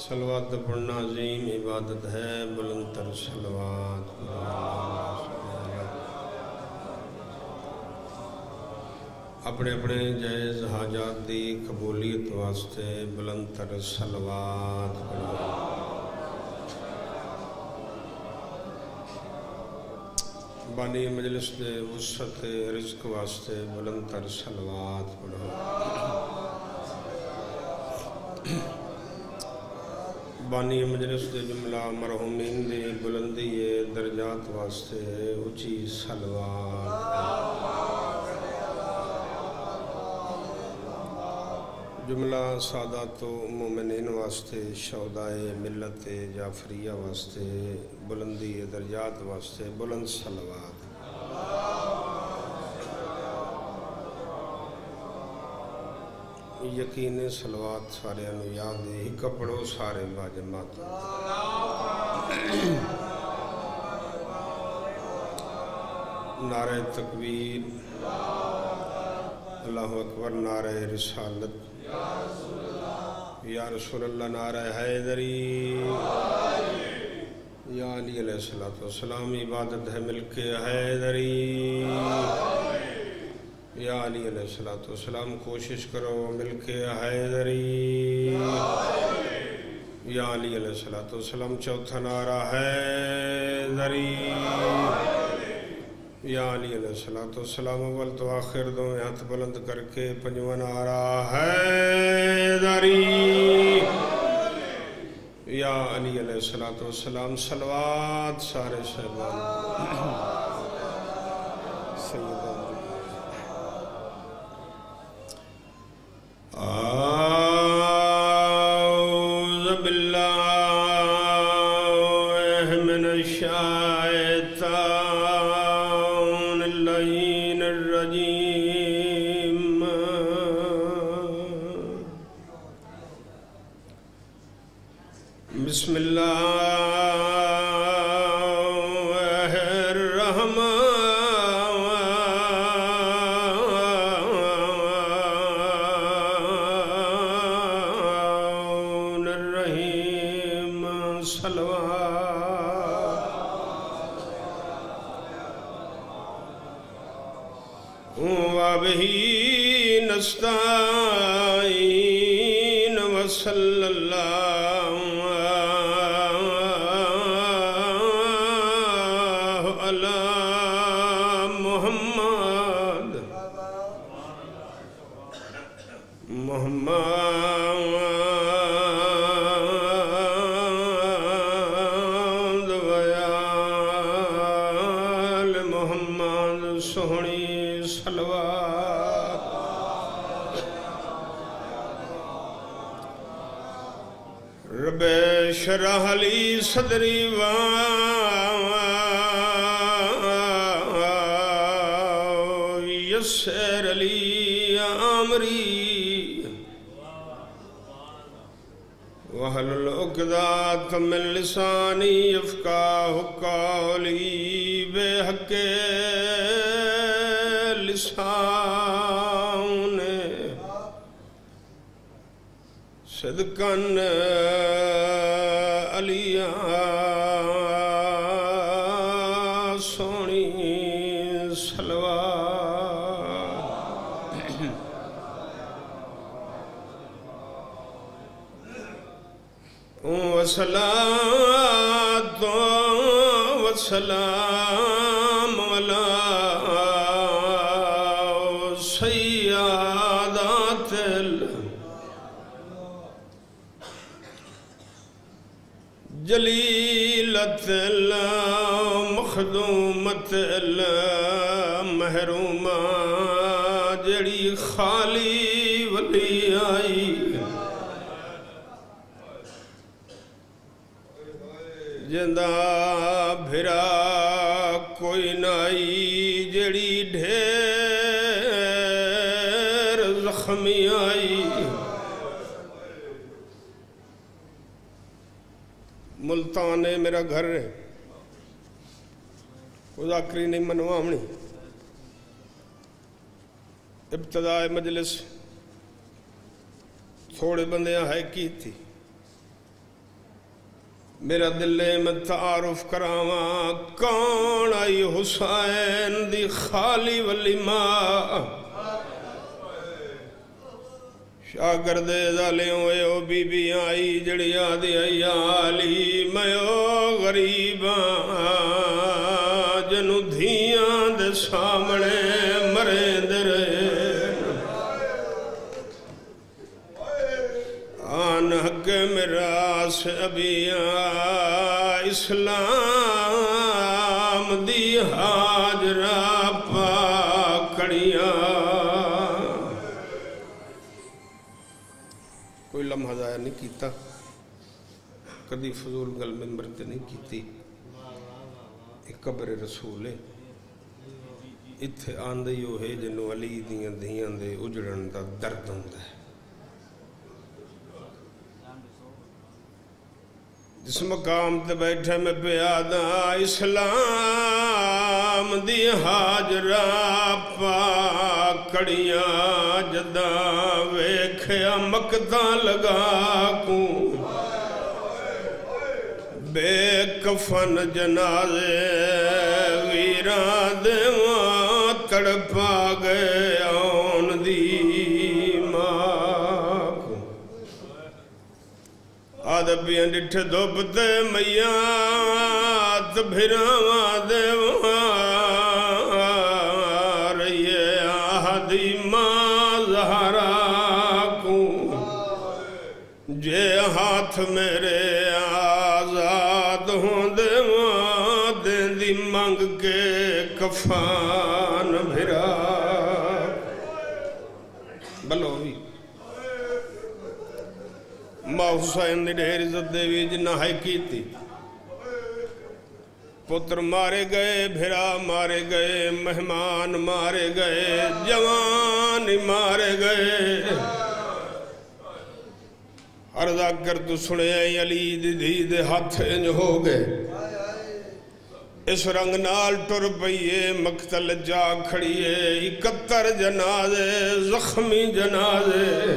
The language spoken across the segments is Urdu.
سلوات پڑھنا عظیم عبادت ہے، بلند تر سلوات اپنے اپنے جائز حاجات دی قبولیت واسطے بلند تر سلوات بانی مجلس دے وسط رزق واسطے بلند تر سلوات پڑھو بانی مجلس دے جملہ مرحومین دے بلندی درجات واسطے اچھی سلوات جملہ سادات و مومنین واسطے شہدائے ملت جعفریہ واسطے بلندی درجات واسطے بلند سلوات یقین سلوات سارے یاد ہے ہی کپڑو سارے باجمات نعرہ تکبیر اللہ اکبر نعرہ رسالت یا رسول اللہ نعرہ حیدری یا علی علیہ السلام عبادت ہے ملک حیدری یا علی علیہ السلام کوشش کرو ملک حیدری۔ یا علی علیہ السلام چوتھا نعرہ حیدری۔ یا علی علیہ السلام اول تو آخر دو میں ہاتھ بلند کر کے پنجوان آرہ حیدری۔ یا علی علیہ السلام سلوات سارے صحبان سیدان من الشيطان العقدات من لسانی یفقاہ قولی بے حق لسان صدقن لت مخدومتل محروم جڑی خالی ولی آئی۔ جندہ ملتان ہے میرا گھر ہے ذاکری نہیں منوامنی ابتداء مجلس تھوڑے بندیاں ہے کی تھی میرا دل میں تعارف کراواں کون آئی حسین دی خالی ولی ماں شاگردے دالیوں اے او بی بی آئی جڑی آدھی آئی آلی میں او غریباں جنو دھیاں دے سامنے مرے درے آن حق میراس ابیاں اسلام دی حاجرہ نہیں کیتا، کدی فضول گل ممبر تے نہیں کیتی۔ ایک قبر رسول ہے۔ اتھے آندھی ہو ہے جنو علی دیاں دیاں دے اجڑن دا درد ہوندا ہے۔ جس مقام تے بیٹھے میں پیادا اسلام دی حاجرہ پاکڑیاں جدا ویکھیا مکتا لگا کو بے کفن جنازے ویران دیواں تڑپا گئے آن دی ماں کو آدبیاں ڈٹھ دھوپتے میات بھراواں دیواں رہیے میرے آزاد ہوں دیواں دین دی منگ کے کفان بھرا بلوی ماں حسین دی ڈھیر عزت دیوی جنہ ہے کی تھی پتر مارے گئے بھرا مارے گئے مہمان مارے گئے جوان مارے گئے عرضہ کر تو سنے علی دی دی دے ہاتھ انج ہو گئے اس رنگ نال ٹر پئیے مقتل جا کھڑیے اکتر جنازے زخمی جنازے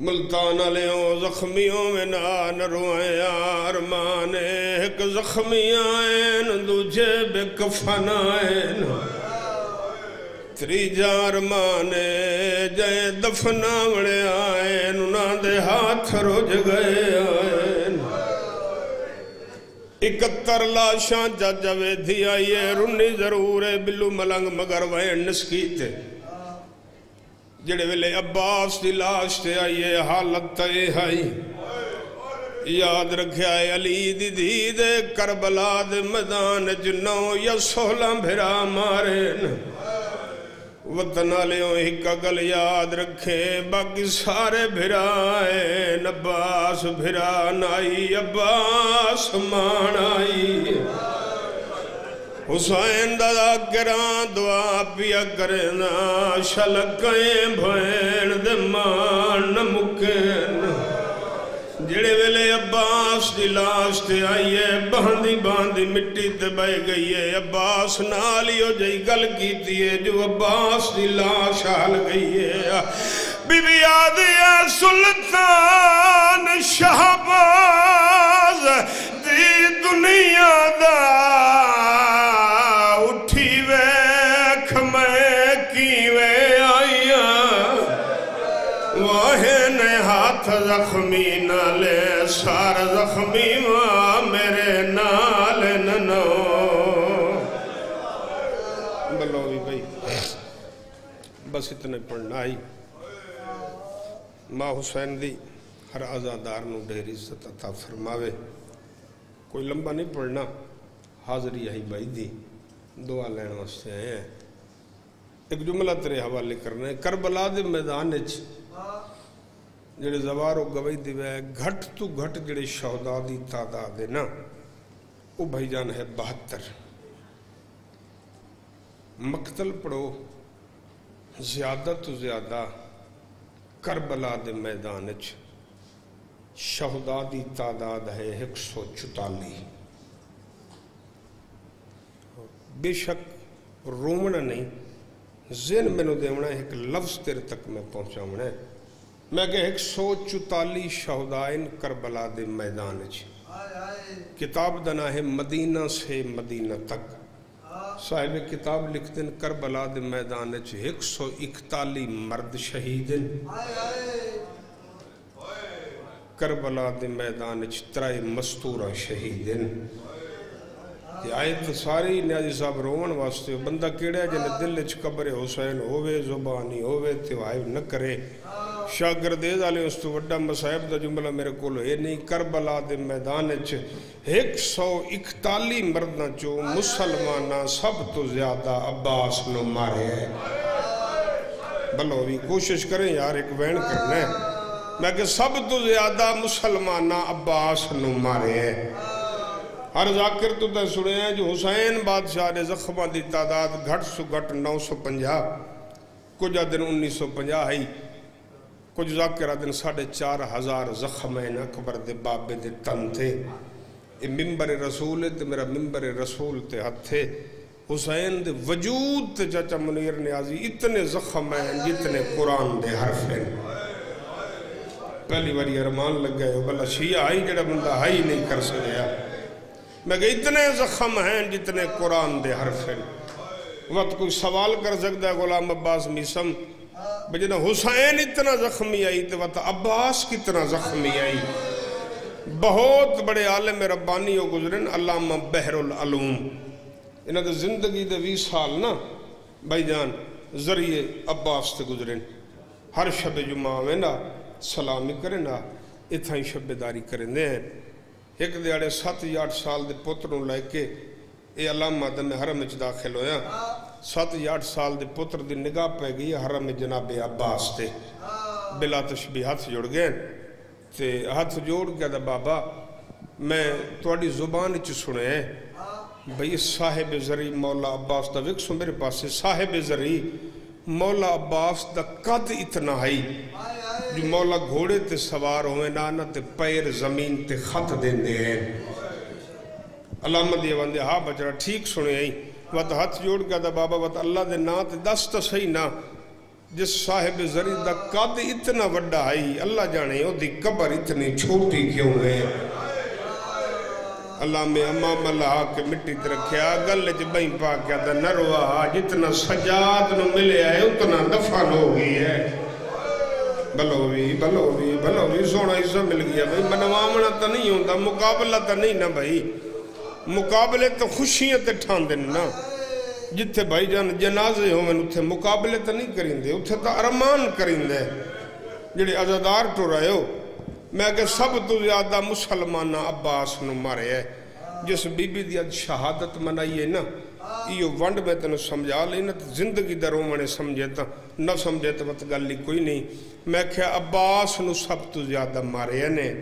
ملتان علیوں زخمیوں میں نان روئیں آرمانے ایک زخمی آئین دوجے بے کفن آئین تری جارمانے جائیں دفنا بڑے آئین انہاں دے ہاتھ رج گئے آئین اکتر لاشاں جاجوے دھی آئیے رنی ضرور ہے بلو ملنگ مگر وین نسکیتے جڑے ویلے عباس دی لاش تے آئیے حالت تے آئی یاد رکھیا ہے علی دی دی دے کربلا دے میدان جنوں یا سولہ بھرا مارے وطن آلیوں ہی گل یاد رکھے باقی سارے بھرائیں نباس عباس بھرا نائی عباس مان آئی حسین دادا کران دعا پیا کرنا شلکیں بھین دے مان مکین ویلے عباس دی لاش تے آئیے باندھی باندھی مٹی تے بے گئیے عباس نالیو جئی گل کیتی ہے، جو عباس دی لاش آل گئیے بی بی آدھی ہے سلطان شہباز سار زخمی ماں میرے نال ننو۔ بلوی بھائی۔ بس اتنے پڑھنا آئی ماں حسین دی ہر آزادار نو ڈھیر عزت عطا فرماوے۔ کوئی لمبا نہیں پڑھنا۔ حاضری آئی بھائی دی۔ دعا لین واسطے آئے ہیں۔ ایک جملہ تیرے حوالے کرنا ہے۔ کربلا دے میدان اچ جڑے زوار و گوئی دی وے گھٹ تو گھٹ جڑے شہداء دی تعداد ہے نا وہ بھائی جان ہے بہتر مقتل پڑھو زیادہ تو زیادہ کربلا دے میدان اچ شہداء دی تعداد ہے ایک سو چتالی بے شک رومنا نہیں ذہن میں نو دیونا ایک لفظ تیرے تک میں پہنچا ہے میں کہ ایک سو چوتالی شہدائن کربلا دے میدان چ۔ کتاب دنا ہے مدینہ سے مدینہ تک۔ صاحب کتاب لکھ دن کربلا دے میدان چ۔ ایک سو اکتالی مرد شہید کربلا دے میدان چ ترائے مستورہ شہید تے آیت ساری نیازی صاحب روان واسطے، بندہ کیڑا ہے جن دل چ قبر حسین ہووے، زبانی ہووے، تے وائب نہ کرے۔ شاگردیز آلے اس تو وڈا مسائب دا جملہ میرے کولو یہ نہیں کربلا دے میدان چ ایک سو اکتالی مردہ چو مسلمانہ سب تو زیادہ عباس نو مارے ہیں بلو بھی کوشش کریں یار ایک وین کرنا ہے میں کہ سب تو زیادہ مسلمانہ عباس نو مارے ہیں ہر ذاکر تو تے سنے ہیں جو حسین بادشاہ نے زخمہ دی تعداد گھٹ سو گھٹ نو سو پنجا کجا دن انیس سو پنجا ہی ہے کچھ ذاکرہ دن ساڑھے چار ہزار زخمین اکبر دے بابے دے تن تھے یہ ممبر رسول تے، میرا ممبر رسول تے ہتھ تھے حسین دے وجود تے چاچا منیر نیازی اتنے زخم ہیں جتنے قرآن دے حرف ہیں۔ پہلی باری ارمان لگ گئے ہو بلا شیعہ آئی جڑا بندہ ہائی نہیں کر سکیا۔ میں کہ اتنے زخم ہیں جتنے قرآن دے حرف ہیں۔ وقت کوئی سوال کر سکتا ہے، غلام عباس میسم بجنہ حسین اتنا زخمی آئی تو وقت عباس کتنا زخمی آئی۔ بہت بڑے عالم ربانی ہو گزرن، علامہ بحر العلوم۔ انہوں نے زندگی دے وی سال نا، بھائی جان، ذریعے عباس تے گزرن۔ ہر شب جمعہ میں نا سلامی کریں نا اتھا ہی شب داری کریں دے ہیں۔ ایک دیاڑے سات یا آٹھ سال دے پتروں لے کے اے علامہ دن حرم اچ داخل ہویا۔ سات یا آٹھ سال دے پتر دی نگاہ پہ گئی حرم جناب عباس تے۔ بلا تشبیح ہاتھ جوڑ گئے۔ تے ہاتھ جوڑ گیا دا بابا، میں توڑی زبان چ سنے بھئی صاحب زری مولا عباس دا وکسو میرے پاس سے صاحب زری مولا عباس دا قد اتنا ہے۔ جو مولا گھوڑے تے سوار ہوئے، نانا تے پیر زمین تے خط دین دے ہیں۔ علامہ دیئے ہاں بچرا، ٹھیک سنے ہیں وقت ہاتھ جوڑ گیا دا بابا وقت اللہ دے نا تے دست صحیح نا جس صاحب زری دا قد اتنا وڈا ہے اللہ جانے ہو دی قبر اتنی چھوٹی کیوں ہے؟ اللہ میں امام اللہ کے مٹی تے رکھیا گل چ بہیں پا کیا دا نروا جتنا سجاد نو ملے ہے، اتنا دفن ہو گئی ہے۔ بلوی بلوی بلوی سونا حصہ مل گیا۔ بھائی منوامنا تا نہیں ہوتا مقابلہ تا نہیں نا بھائی۔ مقابلے تو خوشیاں تے ٹھان دن نا۔ جتھے بھائی جان جنازے ہو اتھے مقابلے تا نہیں کریں دے اتھے تا ارمان کریں دے جڑے ازادار ٹو رہے ہو، میں کہ سب تو زیادہ مسلمانہ عباس نو مارے ہے۔ جس بی بی دی شہادت منائی ہے نا یہ ونڈ میں تنو سمجھا لیں نا، زندگی دروں میں سمجھے تا نہ سمجھے تا بات گلی کوئی نہیں۔ میں کہ عباس نو سب تو زیادہ مارے ہیں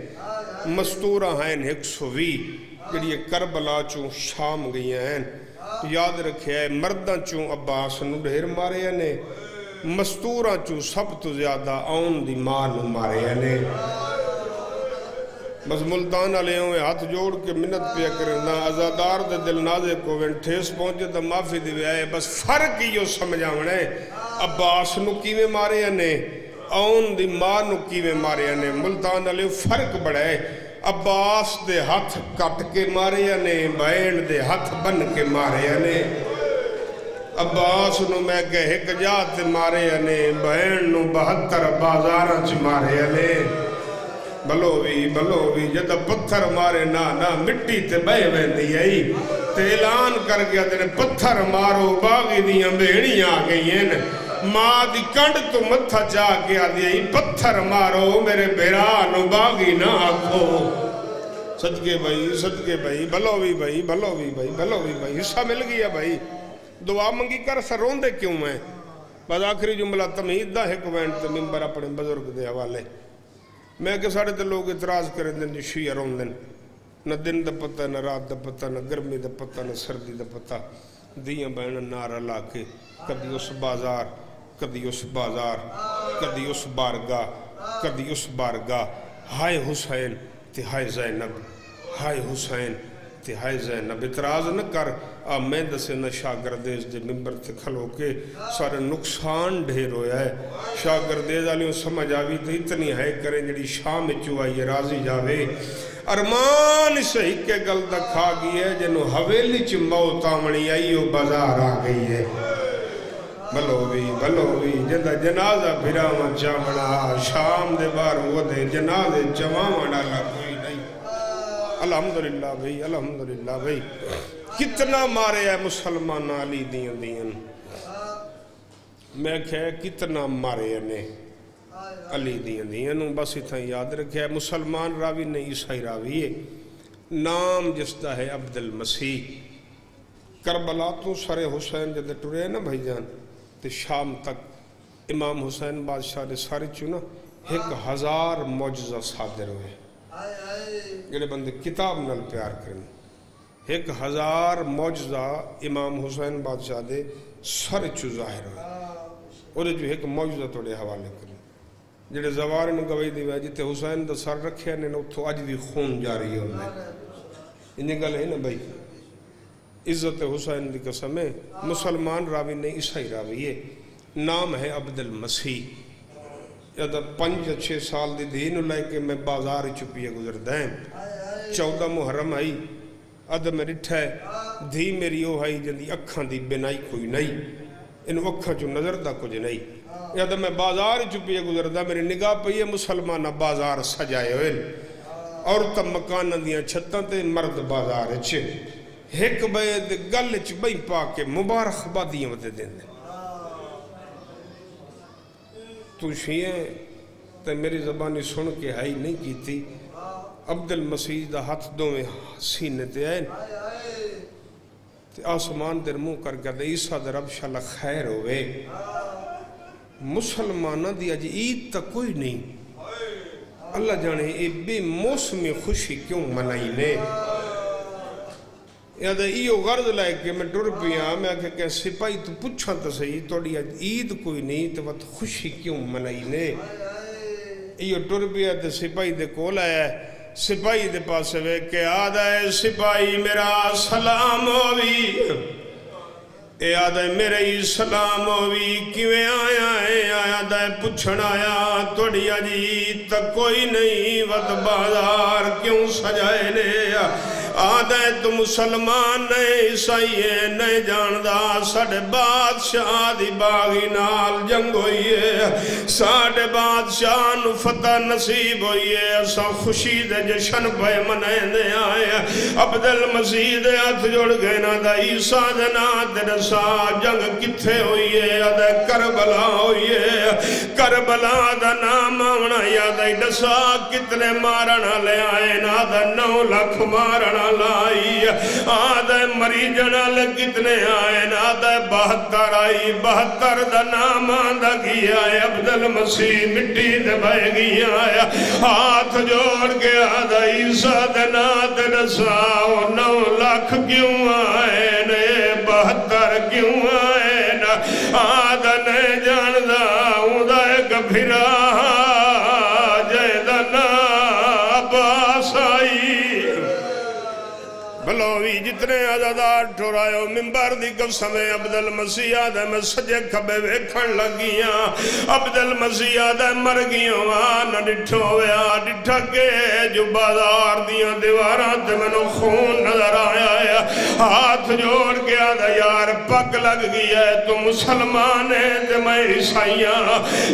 مستورہ ہیں ایک سو جڑی کربلا چوں شام گئی ہیں یاد رکھے ہے مردہ چوں عباس نو ڈھیر مارے ہیں مستورہ چوں سب تو زیادہ آن دی ماں نو مارے ہیں بس ملتان علیہ ہوئے ہاتھ جوڑ کے منت پیا کرنا ازادار دے دل نازے کو وین ٹھیس پہنچے تا معافی دیوے آئے بس فرق ہی جو سمجھا ہونے عباس نو کیوے مارے انے اون دی ماں نو کیوے انے ملتان علیہ فرق بڑھائے عباس دے ہاتھ کٹ کے مارے انے بین دے ہاتھ بن کے مارے انے عباس نو میں کہے ایک جات مارے انے بین نو بہتر بازارہ چ مارے انے بلووی بلووی جدہ پتھر مارے نا نا مٹی تے بے ویندی آئی تے اعلان کر گیا تے پتھر مارو، باغی دیاں بیڑی آگئی ہیں ماں دی کنڈ تو متھا چاہ کے آدھی آئی پتھر مارو میرے بیرانو باغی نہ آکھو صدقے بھائی صدقے بھائی بلووی بھائی بلووی بھائی بلووی بھائی حصہ مل گیا بھائی دعا منگی کر سر روندے کیوں میں بعد آخری جملہ تمہید دا ہے کوینٹ تے ممبر اپنے بزرگ دے حوالے میں کہ ساڑھے تے لوگ اتراز کریں دن جو شیعہ رون دن نہ دن دا پتہ نہ رات دا پتہ نہ گرمی دا پتہ نہ سردی دا پتہ دیاں بہن نارا لاکے کدی اس بازار کدی اس بازار، کدی اس بارگاہ، کدی اس بارگاہ۔ ہائے حسین تے ہائے زینب، ہائے حسین تے ہے زینب۔ اتراز نہ کر۔ آ، میں دسے نہ شاگردیز دے ممبر تے کھلو کے سارے نقصان ڈھیر ہویا ہے۔ شاگردیز آلیوں سمجھ آوی تو اتنی ہے کریں جڑی شام چوائیے راضی جاوے۔ ارمان سے کے گل دکھا گئی ہے جنہوں حویلی چ موت آمنی آئی وہ بازار آ گئی ہے۔ بلو بھی بلو جنازہ بھرا مچا شام دے بار وہ دے جنازے جمع ڈالا کوئی نہیں الحمدللہ بھئی الحمدللہ بھئی کتنا مارے ہے مسلمان علی دین دین میں کہے کتنا مارے ہیں علی دین دین بس اتنا یاد رکھے مسلمان راوی نہیں عیسائی راوی ہے نام جس دا ہے عبد المسیح کربلا تو سر حسین جدے ٹرے نا بھائی جان تے شام تک امام حسین بادشاہ نے سارے چنا، ایک ہزار موجزہ صادر ہوئے۔ جڑے بندے کتاب نل پیار کریں۔ ایک ہزار موجزہ امام حسین بادشاہ دے سر چو ظاہر ہوئے۔ اور جو ایک موجزہ توڑے حوالے کریں۔ جڑے زوار میں گواہی دی وجہ تے حسین دا سر رکھے نے اتھو اج بھی خون جاری ہونے انہیں گل ہے نا بھائی؟ عزت حسین دی قسم ہے، مسلمان راوی نہیں، عیسائی راوی ہے۔ نام ہے عبد المسیح جب پنج اچھے سال دی دین لے کے میں بازار چپیے گزر دیں ہاں۔ چودہ محرم آئی اد میں ہے دھی میری وہ آئی جن اکھاں دی بنائی کوئی نہیں۔ ان اکھاں چو نظر دا کچھ نہیں۔ جب میں بازار چپیے گزردا، میری نگاہ پہ یہ مسلمان بازار سجائے ہوئے۔ اور تب مکان دیاں چھتاں تے مرد بازار چھے ایک بے دے گل چ بئی پا کے مبارک بادیاں ودے دیں دیں تو شیئے تے میری زبانی سن کے ہائی نہیں کی تھی عبد المسیح دا ہاتھ دو میں سینے تے آئے۔ تے آسمان در منہ کر گیا دے، عیسیٰ در رب شاء خیر ہوئے۔ مسلمانہ دیا جی عید تا کوئی نہیں۔ اللہ جانے اے بے موسم خوشی کیوں منائی نے؟ یاد ایو غرض لائے کہ میں ڈر پیا میں آکھے کہ سپاہی تو پوچھا تو صحیح توڑی اج عید کوئی نہیں تو وقت خوشی کیوں منائی نے ایو ڈر پیا تو سپاہی دے کول آیا ہے سپاہی دے پاس وے کہ آدھا ہے سپاہی میرا سلام ہوئی اے آدھا ہے میرے ہی سلام ہوئی کیویں آیا ہے آیا دے پچھن آیا توڑی آجی تک کوئی نہیں وقت بازار کیوں سجائے نے آیا آدھے تو مسلمان نہیں عیسائی ہے نہیں جاندہ ساڑھے بادشاہ دی باغی نال جنگ ہوئی ہے ساڑھے بادشاہ نو فتح نصیب ہوئی ہے ایسا خوشی دے جشن پہ منائیں دے آئے عبد المسیح دے ہاتھ جوڑ گئے نا دا عیسیٰ دے نا دے سا جنگ کتھے ہوئی ہے آدھے کربلا ہوئی ہے کربلا دا نام آونا یادہ ڈسا کتنے مارنا لے آئے نا دا نو لکھ مارنا لائی آدھے مری جنال کتنے آئے آدھے بہتر آئی بہتر دا نام آدھا گیا ہے عبد المسیح مٹی دے بھائی گیا ہے ہاتھ جوڑ کے آدھا عیسیٰ دنا دنساؤ نو لاکھ کیوں آئے نے بہتر کیوں آئے نا آدھا نے جاندہ ہوں دا ایک بلوی جتنے آزادار ٹھورائیو ممبر دی قسم عبد المسیح آدھے میں سجے کھبے ویکھن لگیاں۔ عبد المسیح آدھے مر گیاں آنا ڈٹھو ویا ڈٹھا کے جو بازار دیاں دیواران تے میں نو خون نظر آیا ہے۔ ہاتھ جوڑ کے آدھا، یار، پک لگ گیا ہے، تو مسلمان ہے تے میں عیسائیاں۔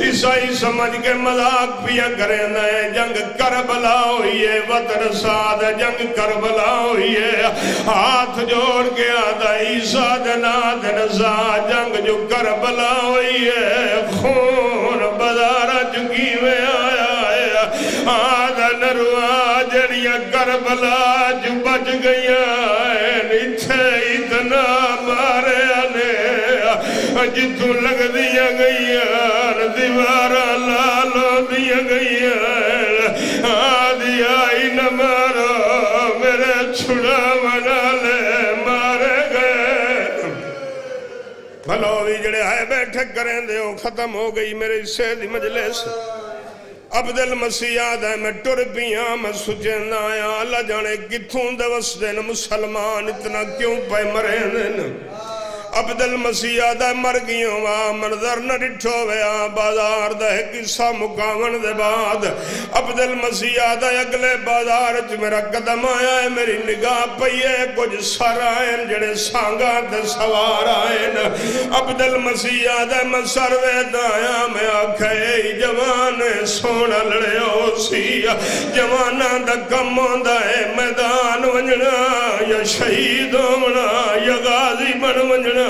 عیسائی سمجھ کے مذاق پیا کریں دے جنگ کربلا ہوئی ہے وطر ساد جنگ کربلا ہوئی ہے۔ ہاتھ جوڑ کے آدھا عیسیٰ دنا دنزا جنگ جو کربلا ہوئی ہے خون بدارہ چکی میں آیا ہے آدھا نروا جڑیا کربلا جو بچ گیا ہے نیچے اتنا مارے آنے جتو لگ دیا گیا دیوارہ لالو دیا گیا آدھی آئی چھڑا بھی جڑے آئے بیٹھے کریں دے ہو ختم ہو گئی میرے حصے دی مجلس۔ عبدل مسیح آدھے میں ٹرپیاں میں سجن آیا۔ اللہ جانے کتھوں دے وسدن مسلمان اتنا کیوں پہ مرے دن؟ عبدل مسیح دے مر گیوں وا منظر نہ ڈٹھو ویا بازار دا قصہ مکاون دے بعد عبدل مسیح دے اگلے بازار وچ میرا قدم آیا ہے میری نگاہ پئی ہے کچھ سر آئے جڑے سانگا تے سوار آئے عبدل مسیح دے میں سر وچ آیا میں آکھے جوان سونا لڑیو سی جواناں دا کم ہوندا ہے میدان ونجنا یا شہید ہونا یا غازی بن ونجنا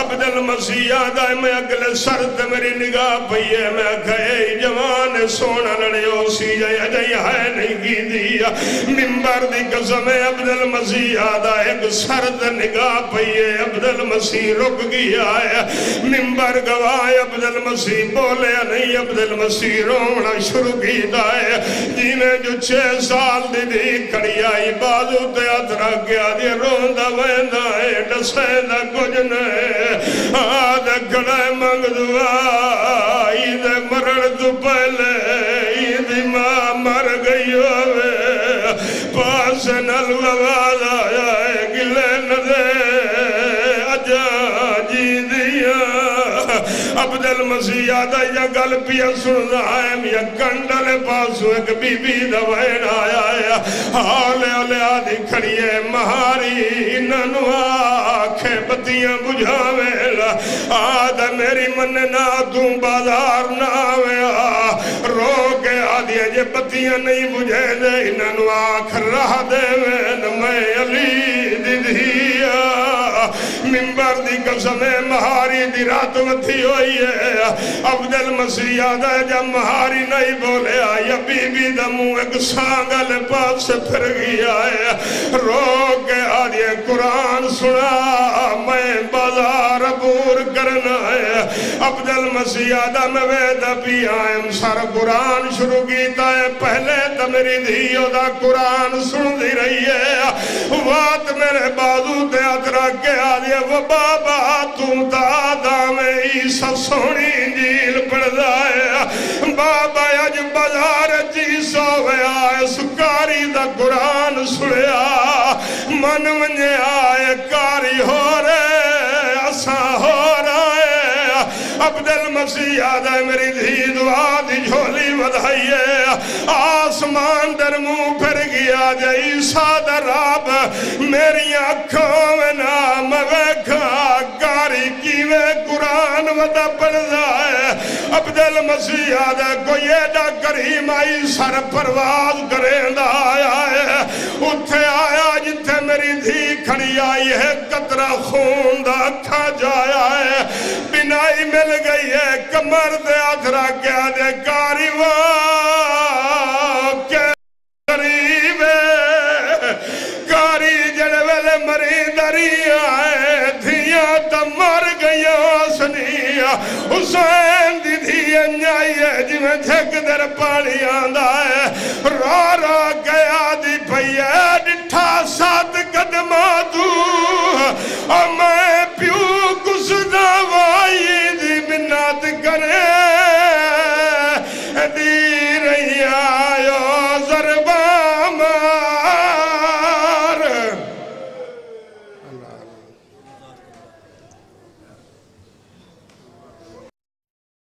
عبدال المسیح آدھا میں اگل سرد میری نگاہ پئی ہے۔ میں کہے جوان، سونا لڑیو سی جائے جائے ہائے نہیں کی دیا ممبر دی قسم عبدال المسیح آدھا ایک سرد نگاہ پئی ہے۔ عبد المسیح رک گیا ہے۔ ممبر گواہ عبدال مسیح بولے نہیں عبدال مسیح رونا شروع کی ہے۔ جی جو چھ سال دی دی کڑی آئی، بازو تے ہاتھ رکھ گیا دی روندا ویندا ہے، ڈسے دا کوئی کچھ نہیں آدھ گڑے منگ دعا زیادہ یا گل پیا سن رہا ہے یا گنڈل پاس ایک بی بی دوائن آیا ہے آلے آلے آدھی کھڑیے مہاری ننو آنکھیں بتیاں بجھاوے لہ آدھا میری من نہ توں بازار نہ آوے رو کے آدھی جے بتیاں نہیں بجھے دے ننو آنکھ رہ دے وین میں علی دیدھی ممبر دی قسم مہاری دی رات وتھی ہوئی ہے۔ عبدل مسیح آدھا ہے، جب مہاری نہیں بولے آیا بی بی دا منہ ایک سانگل پاس پھر گیا ہے۔ رو کے آدھے قرآن سنا، میں بازار عبور کرنا ہے۔ عبدل مسیح آدھا میں ویدہ پی آئیم سر قرآن شروع گیتا ہے، پہلے تا میری دھیو دا قرآن سن دی رہی ہے۔ وات میرے بازو دیات رکھے ਉਹ ਬਾਬਾ, ਤੂੰ ਤਾਂ ਦਾਵੇਂ ਸੋਹਣੀ ਜੀਲ ਪੜਦਾ ਹੈ ਬਾਬਾ, ਅੱਜ ਬਾਜ਼ਾਰ ਜੀ ਸੋਵਿਆ ਸੁਕਾਰੀ ਦਾ ਕੁਰਾਨ ਸੁਣਿਆ। ਮਨ ਮੰਨਿਆ ਕਾਰੀ ਹੋ ਰੇ عبد المسیح آدھے میری دھی دعا دی جھولی ودھائیے آسمان در مو پھر گیا جائی سادہ راب میری اکھوں میں نام ویکھا گاری کی میں قرآن ودا پڑھدا ہے عبد المسیح دا کوئی ایڈا کریم آئی سر پرواز کرے آیا ہے اتھے آیا جتھے میری دھی کھڑی آئی ہے قطرہ خون دا کھا جایا ہے بنائی مل گئی ہے کمر دے آدھرا کیا دے کاریوان دي جڪدر پالي آند را ڪيا دي پئييا ڏٺا ست ڪد مان تون پيو ڪسان